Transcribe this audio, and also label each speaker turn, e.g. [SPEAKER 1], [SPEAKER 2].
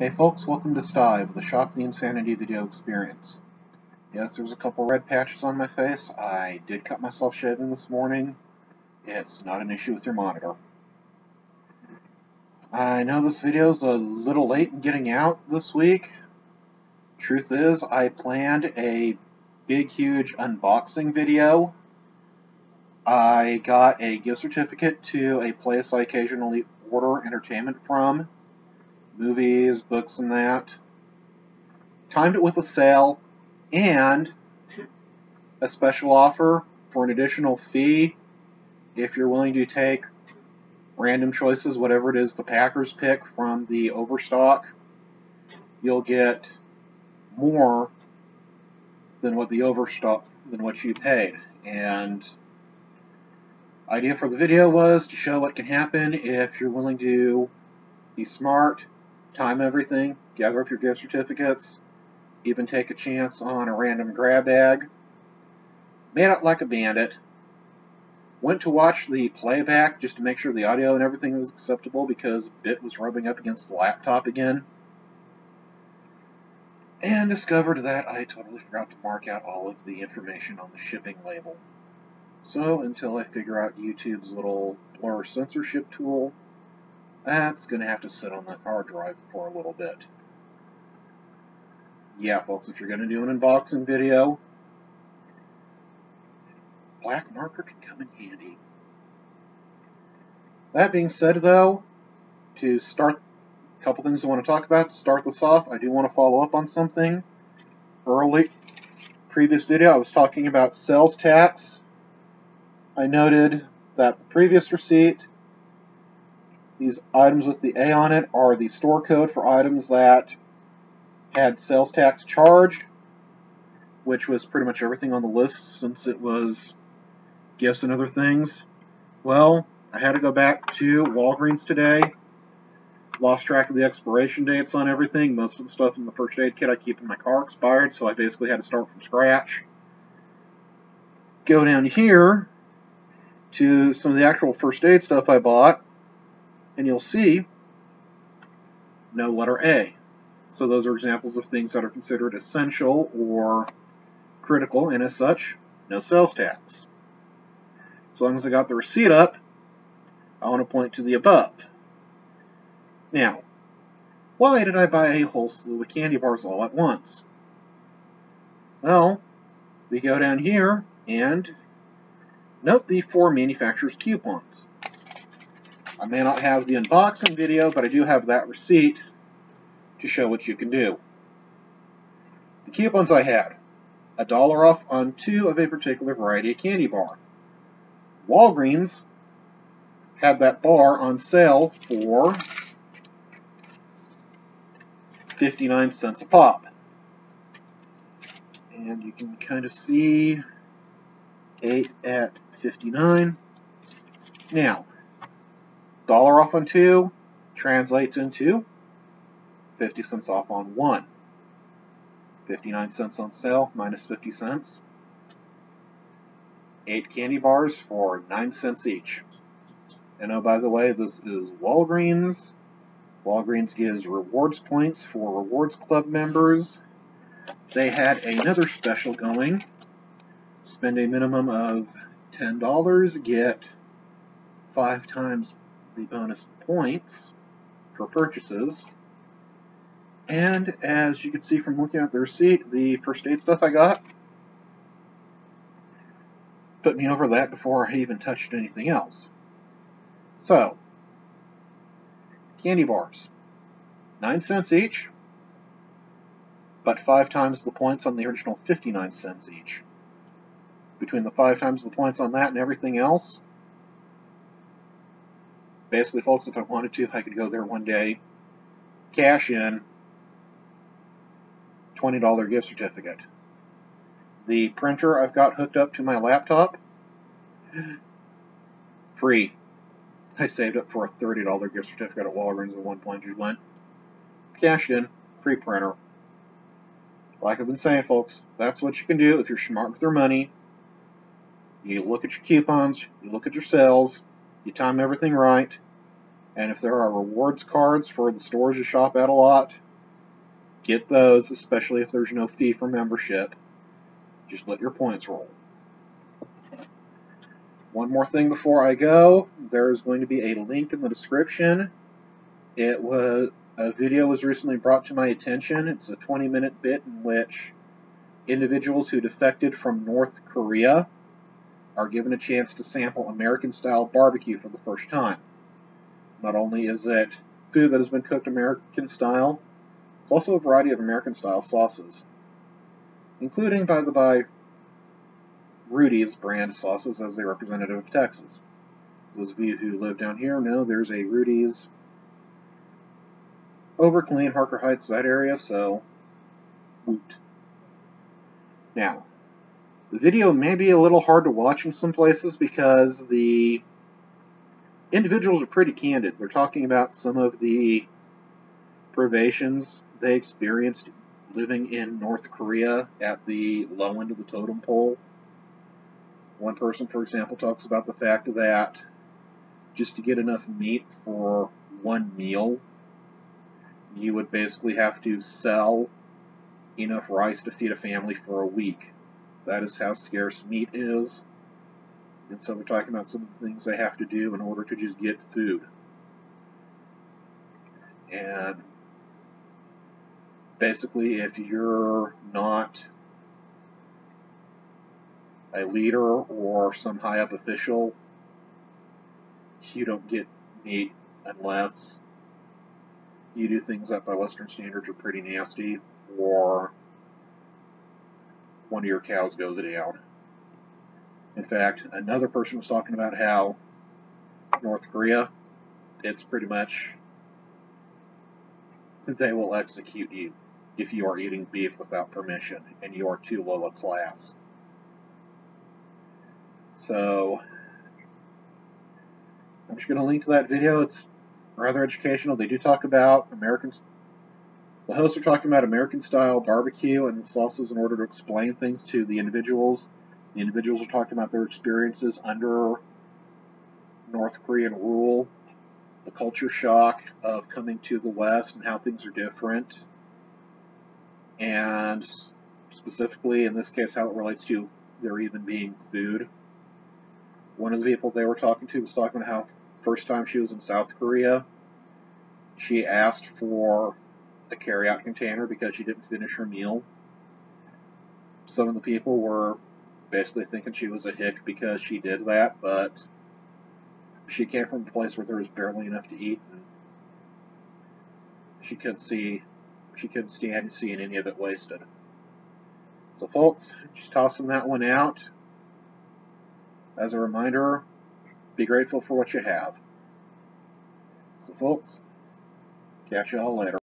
[SPEAKER 1] Hey folks, welcome to Stive, the Shop the Insanity video experience. Yes, there's a couple red patches on my face. I did cut myself shaving this morning. It's not an issue with your monitor. I know this video is a little late in getting out this week. Truth is, I planned a big, huge unboxing video. I got a gift certificate to a place I occasionally order entertainment from movies, books, and that. Timed it with a sale and a special offer for an additional fee if you're willing to take random choices, whatever it is the Packers pick from the overstock. You'll get more than what the overstock than what you paid. And idea for the video was to show what can happen if you're willing to be smart time everything, gather up your gift certificates, even take a chance on a random grab bag. Made out like a bandit. Went to watch the playback just to make sure the audio and everything was acceptable because Bit was rubbing up against the laptop again. And discovered that I totally forgot to mark out all of the information on the shipping label. So until I figure out YouTube's little blur censorship tool, that's going to have to sit on the hard drive for a little bit. Yeah, folks, if you're going to do an unboxing video, black marker can come in handy. That being said, though, to start a couple things I want to talk about. To start this off, I do want to follow up on something. Early, previous video, I was talking about sales tax. I noted that the previous receipt these items with the A on it are the store code for items that had sales tax charged, which was pretty much everything on the list since it was gifts and other things. Well, I had to go back to Walgreens today. Lost track of the expiration dates on everything. Most of the stuff in the first aid kit I keep in my car expired, so I basically had to start from scratch. Go down here to some of the actual first aid stuff I bought and you'll see no letter A. So those are examples of things that are considered essential or critical, and as such, no sales tax. As long as I got the receipt up, I want to point to the above. Now, why did I buy a whole slew of candy bars all at once? Well, we go down here and note the four manufacturer's coupons. I may not have the unboxing video, but I do have that receipt to show what you can do. The coupons I had, a dollar off on two of a particular variety of candy bar. Walgreens had that bar on sale for 59 cents a pop. And you can kind of see 8 at 59. Now, dollar off on two translates into 50 cents off on one. 59 cents on sale minus 50 cents. Eight candy bars for 9 cents each. And oh, by the way, this is Walgreens. Walgreens gives rewards points for Rewards Club members. They had another special going. Spend a minimum of $10, get five times the bonus points for purchases. And as you can see from looking at the receipt, the first aid stuff I got put me over that before I even touched anything else. So, candy bars, 9 cents each, but 5 times the points on the original 59 cents each. Between the 5 times the points on that and everything else, basically, folks, if I wanted to, I could go there one day, cash in, $20 gift certificate. The printer I've got hooked up to my laptop, free. I saved up for a $30 gift certificate at Walgreens at one point, just went, cashed in, free printer. Like I've been saying, folks, that's what you can do if you're smart with your money. You look at your coupons, you look at your sales, you time everything right, and if there are rewards cards for the stores you shop at a lot, Get those, especially if there's no fee for membership. Just let your points roll. One more thing before I go. There's going to be a link in the description. It was a video was recently brought to my attention. It's a 20 minute bit in which individuals who defected from North Korea are given a chance to sample American style barbecue for the first time. Not only is it food that has been cooked American style, it's also a variety of American style sauces, including, by the by, Rudy's brand sauces as a representative of Texas. Those of you who live down here know there's a Rudy's over Killeen, Harker Heights, that area, so woot. Now, the video may be a little hard to watch in some places because the individuals are pretty candid. They're talking about some of the privations they experienced living in North Korea at the low end of the totem pole. One person, for example, talks about the fact that just to get enough meat for one meal, you would basically have to sell enough rice to feed a family for a week. That is how scarce meat is. And so they're talking about some of the things they have to do in order to just get food. And basically, if you're not a leader or some high up official, you don't get meat unless you do things that by Western standards are pretty nasty or one of your cows goes down. In fact, another person was talking about how North Korea, it's pretty much they will execute you if you are eating beef without permission and you are too low a class. So, I'm just going to link to that video. It's rather educational. They do talk about American. The hosts are talking about American style barbecue and sauces in order to explain things to the individuals. The individuals are talking about their experiences under North Korean rule, the culture shock of coming to the West and how things are different and specifically in this case how it relates to there even being food. One of the people they were talking to was talking about how first time she was in South Korea, she asked for a carryout container because she didn't finish her meal. Some of the people were basically thinking she was a hick because she did that, but she came from a place where there was barely enough to eat and she couldn't see she couldn't stand seeing any of it wasted. So folks, just tossing that one out. As a reminder, be grateful for what you have. So folks, catch y'all later.